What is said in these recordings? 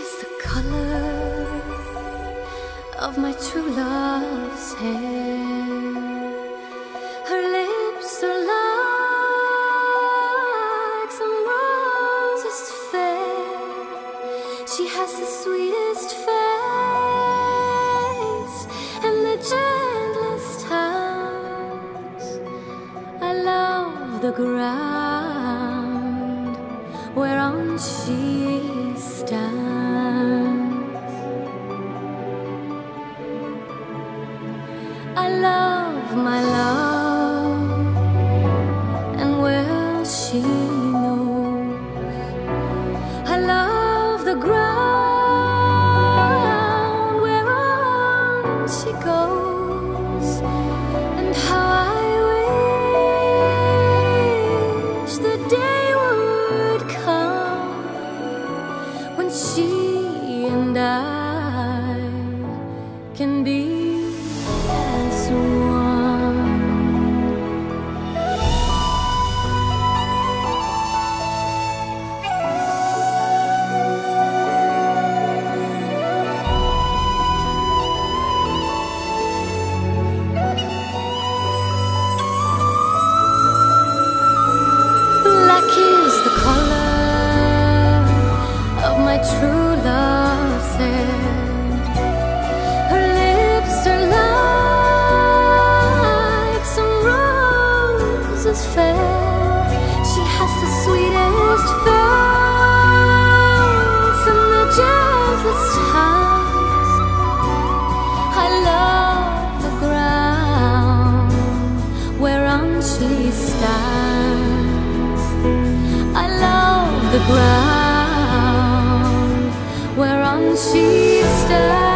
is the color of my true love's hair. Her lips are like some roses fair. She has the sweetest face and the gentlest tongue. I love the ground she stands. I love my love, and well she knows. I love the ground whereon she goes, and how I wish the day She has the sweetest face and the gentlest hands. I love the ground whereon she stands. I love the ground she stands.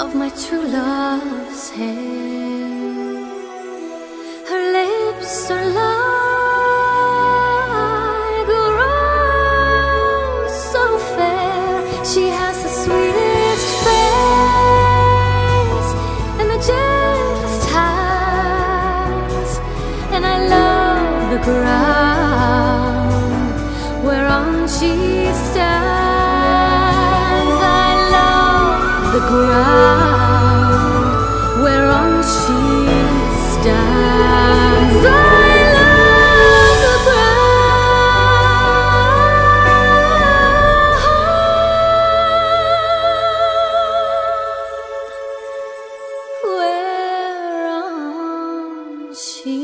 Of my true love's hair. Her lips are like a rose so fair. She has the sweetest face and the gentlest hands. And I love the ground whereon she stands. Ground whereon she stands. I love the ground she